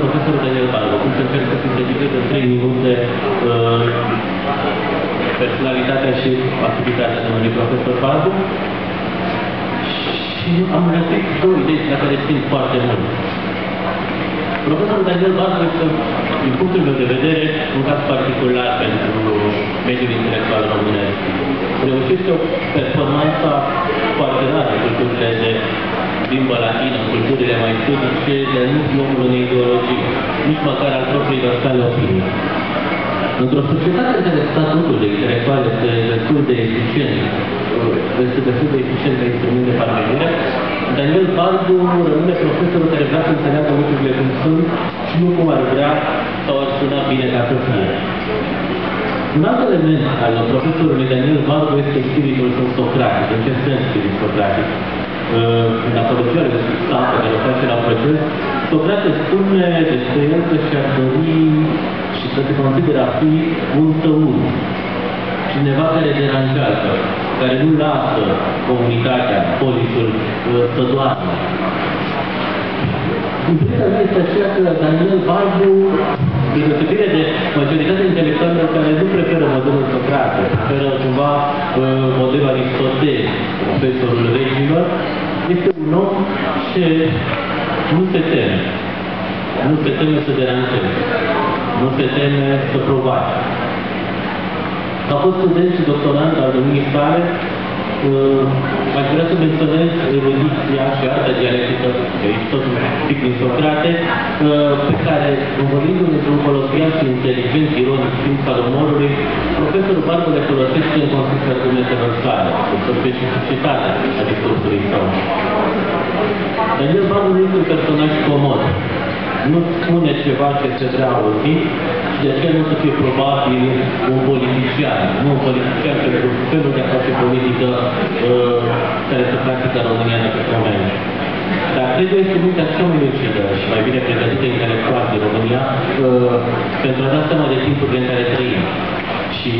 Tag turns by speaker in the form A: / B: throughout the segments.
A: Profesorul Daniel Barbu, cum să încerc să sintetizez în 3 minute uh, personalitatea și activitatea domnului profesor Barbu și am găsit două idei la care țin foarte mult. Profesorul Daniel Barbu este, din punctul meu de vedere, un caz particular pentru mediul intelectual românesc. Reușește o performanță foarte rară în culturile de limbă latină, în culturile mai studice, de nu locul unei ideologii, nici măcar al propriilor sale opinii. Într-o societate în care statutul de intelectual este destul de eficient, este destul de eficient de instrument de parvenire, Daniel Barbu rămâne profesorul care vrea să înțeleagă lucrurile cum sunt și nu cum ar vrea sau ar suna bine ca să fie. Un alt element al profesorului Daniel Barbu este spiritul său socratic. În ce sens spirit socratic? În apologia de substanță care o face la proces, Socrate spune despre el că și-ar dori și să se consideră a fi un tăun. Cineva care deranjează, care nu lasă comunitatea, polisul să doarmă. Impresia mea este aceea că Daniel Barbu, de deosebire de majoritatea intelectualilor care nu preferă modelul Socrate, preferă cumva modelul Aristotel, profesorul regilor, este un om ce nu se teme. Nu se teme să deranjeze. Nu se teme să provoace. A fost student și doctorant al domniei sale, uh, aș vrea să menționez erudiția și arta dialectică, de aici tot un pic din Socrate, uh, pe care, învăluindu într-un colosal și inteligent, ironic, simț al umorului, profesorul Barbu le folosește în construcția argumentelor sale, cu specificitatea a discursului său. Daniel Barbu nu este un personaj comod. Nu spune ceva ce se vrea auzi și de aceea nu să fie probabil un politician. Nu un politician pentru felul de a face politică uh, care se practică în România în acest moment. Dar cred că este mintea cea mai lucidă și mai bine pregătită intelectual din România uh, pentru a da seama de timpurile în care trăim și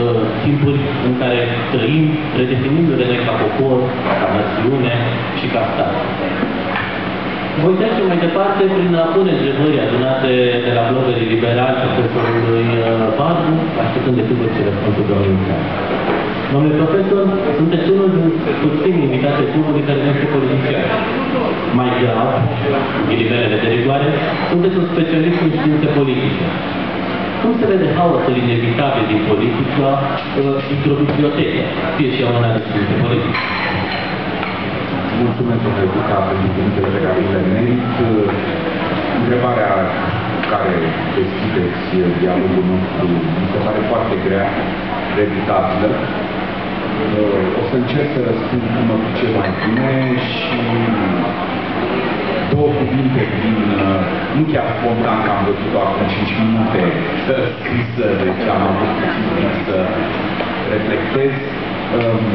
A: uh, timpuri în care trăim, redefinindu-le noi ca popor, ca națiune și ca stat. Voi trece mai departe prin a pune întrebări adunate de la blogării liberali profesorului Barbu, așteptând de câte ce răspunsul domnului Domnule profesor, sunteți unul din puțini invitate publicului care nu este politician. Mai grav, ghilimelele de rigoare, sunteți un specialist în științe politice. Cum se vede haosul inevitabil din politică într-o bibliotecă, fie și a una de științe politice?
B: Mulțumesc, domnule Buca, pentru cuvintele pe care le merit. Întrebarea care deschideți dialogul nostru mi se pare foarte grea, repetabilă. O să încerc să răspund cum mă ce mai bine și două cuvinte din, nu chiar spontan, că am văzut-o acum 5 minute scrisă, deci am avut puțin timp să reflectez. Um,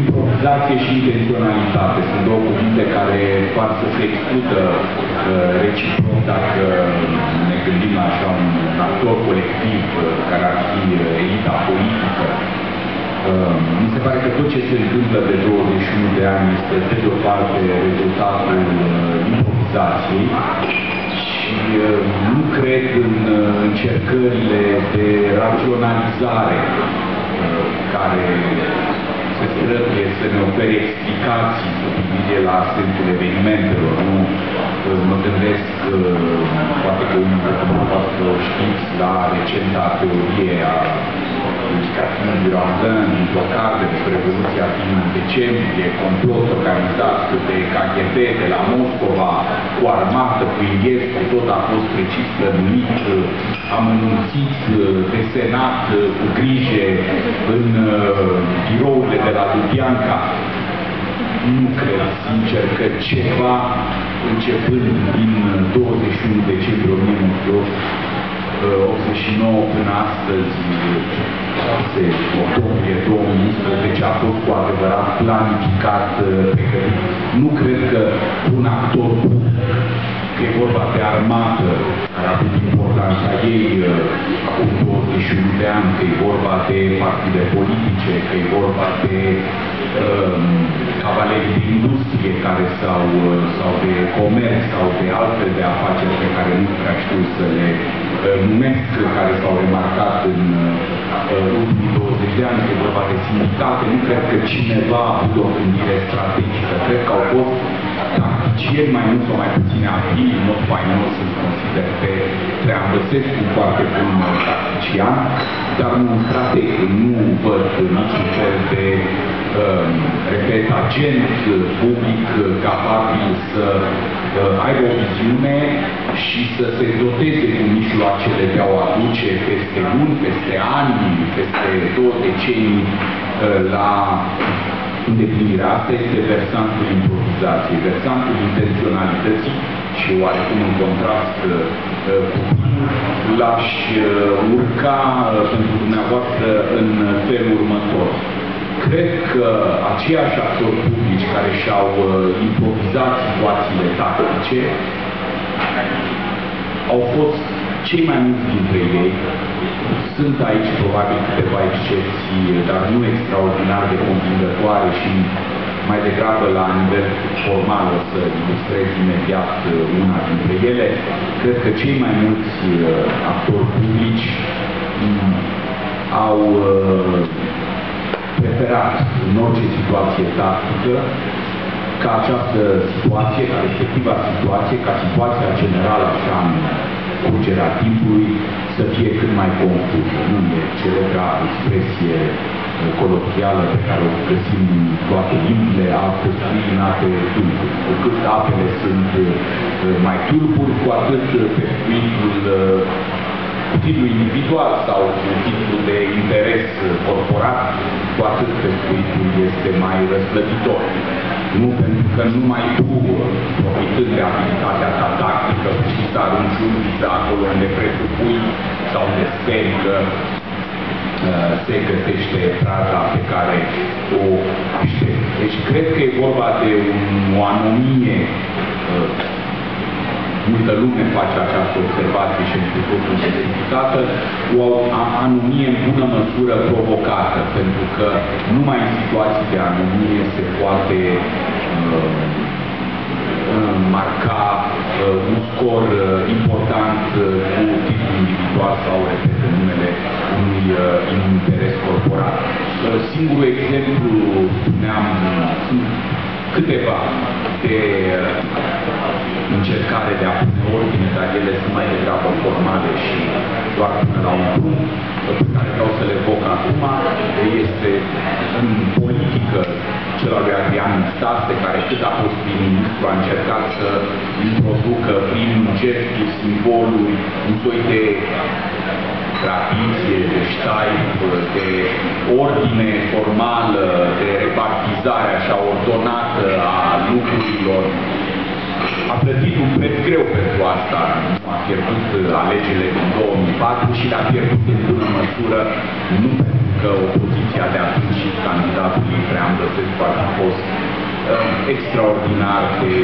B: improvizație și intenționalitate sunt două cuvinte care par să se excludă uh, reciproc dacă ne gândim la așa un actor colectiv uh, care ar fi uh, elita politică. Uh, mi se pare că tot ce se întâmplă de 21 de ani este pe de o parte rezultatul uh, improvizației și uh, nu cred în uh, încercările de raționalizare uh, care se străduie să ne ofere explicații cu privire la sensul evenimentelor. Nu mă gândesc, poate că unii dintre dumneavoastră o știți, la recenta teorie a indicativului Randin, din blocade despre Revoluția din decembrie, complot organizat de KGB de la Moscova, cu armată, cu Iliescu, tot a fost precis plănuit, amănunțit, desenat cu grijă în birourile de la Lubyanka. Nu cred, sincer, că ceva începând din 21 decembrie 1989 până astăzi, 6 octombrie 2011, a fost cu adevărat planificat, pregătit. Nu cred că un actor că e vorba de armată, care a avut importanța ei acum 21 de ani, că e vorba de partide politice, că e vorba de um, cavalerii de industrie care sau, sau de comerț sau de alte de afaceri pe care nu prea știu să le uh, numesc, care s-au remarcat în uh, ultimii 20 de ani, de vorba de sindicate, nu cred că cineva a avut o gândire strategică. Cred că au fost tacticieni mai mult sau mai puține abili, în mod fainos îl consider pe Trean Băsescu foarte bun tactician, dar nu un strateg, nu văd niciun fel de uh, repet, agent public capabil să uh, aibă o viziune și să se doteze cu mijloacele de a o aduce peste luni, peste ani, peste două decenii uh, la îndeplinirea. Asta este versantul improvizației, versantul intenționalității și oarecum în contrast uh, cu l-aș urca pentru dumneavoastră în felul următor. Cred că aceiași actori publici care și-au uh, improvizat situațiile tactice au fost cei mai mulți dintre ei. Sunt aici probabil câteva excepții, dar nu extraordinar de convingătoare și mai degrabă la nivel formal o să ilustrez imediat uh, una dintre ele. Cred că cei mai mulți uh, actori publici mm, au preferat în orice situație tactică ca această situație, ca respectiva situație, ca situația generală așa în curgerea timpului să fie cât mai confuză. Nu e celebra expresie colochială pe care o găsim în toate limbile, a construi în ape tulpuri. Cu cât apele sunt uh, mai tulpuri, cu atât pescuitul uh, cu titlu individual sau cu titlu de interes corporat, cu atât pescuitul este mai răsplătitor. Nu pentru că numai tu, profitând de abilitatea ta tactică, și să arunci un acolo unde presupui sau unde speri că uh, se găsește praza pe care o aștept. Deci cred că e vorba de un, o anomie uh, multă lume face această observație și este totul justificată, o anomie în bună măsură provocată, pentru că numai în situații de anomie se poate uh, marca uh, un scor uh, important uh, cu titlu individual sau, repet, numele unui uh, interes corporat. Uh, singurul exemplu, spuneam, sunt câteva de încercare de a pune ordine, dar ele sunt mai degrabă formale și doar până la un punct pe care vreau să le evoc acum, este în politică cel al lui Adrian Stase, care cât a fost prim-ministru, a încercat să introducă prin gesturi, simboluri, un soi de tradiție, de ștai, de ordine formală, de repartizare așa ordonată a lucrurilor a plătit un preț greu pentru asta. A pierdut alegerile din 2004 și l-a pierdut în bună măsură nu pentru că opoziția de atunci și candidatul ei Frean Băsescu ar fi fost uh, extraordinar de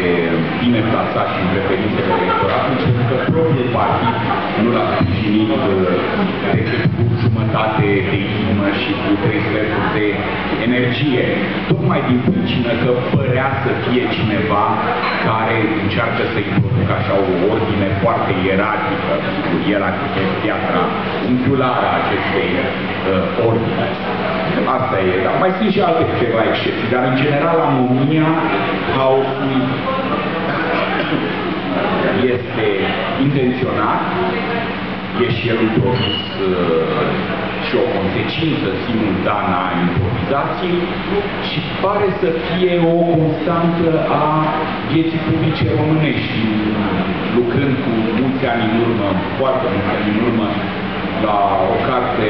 B: bine plasat și în preferințele electoratului, pentru că propriul partid nu l-a sprijinit uh, decât cu jumătate de inimă și cu trei sferturi de energie, tocmai din pricină că părea să fie cineva care încearcă să introducă așa o ordine foarte ierarhică, el a fost piatra unghiulară a acestei uh, ordine. Asta e, dar mai sunt și alte câteva excepții, dar în general amonia, haosul este intenționat, e și el un produs uh, și o consecință simultană a improvizației și pare să fie o constantă a vieții publice românești. Lucrând cu mulți ani în urmă, foarte mulți ani în urmă, la o carte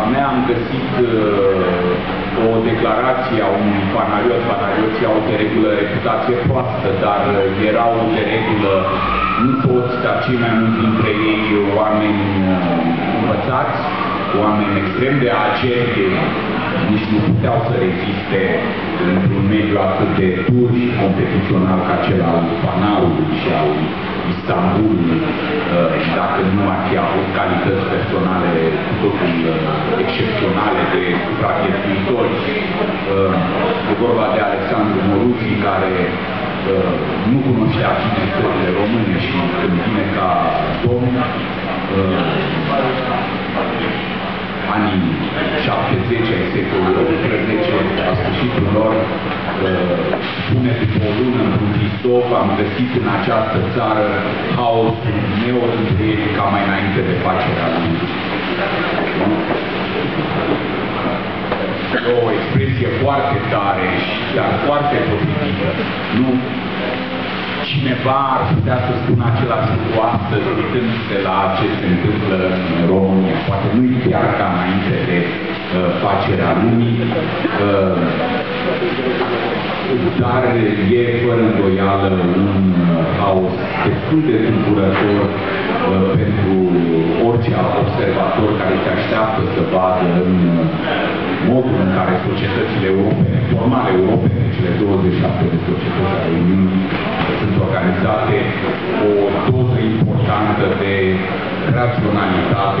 B: a mea am găsit uh, o declarație a unui panariot. Panarioții au de regulă reputație proastă, dar erau de regulă nu toți, dar cei mai mulți dintre ei oameni uh, învățați oameni extrem de ageri, nici nu puteau să reziste într-un mediu atât de dur și competițional ca cel al Panaului și al Istanbulului. dacă nu ar fi avut calități personale totul uh, excepționale de supraviețuitori. Uh, e vorba de Alexandru Moruzi, care nu cunoștea bine țările române și când vine ca domn, anii 70 ai secolului 18, la sfârșitul lor, spune după o lună într-un Cristof, am găsit în această țară haos neorânduieli ca mai înainte de facerea lui. E o expresie foarte tare, dar foarte potrivită. Nu cineva ar putea să spună același lucru astăzi, uitându-se la ce se întâmplă în România. Poate nu e chiar ca înainte de uh, facerea lumii, uh, dar e fără îndoială un uh, haos destul de tulburător uh, pentru orice observator care se așteaptă să vadă în uh, modul în care societățile europene, formale europene, cele 27 de societăți ale Uniunii, sunt organizate, o doză importantă de raționalitate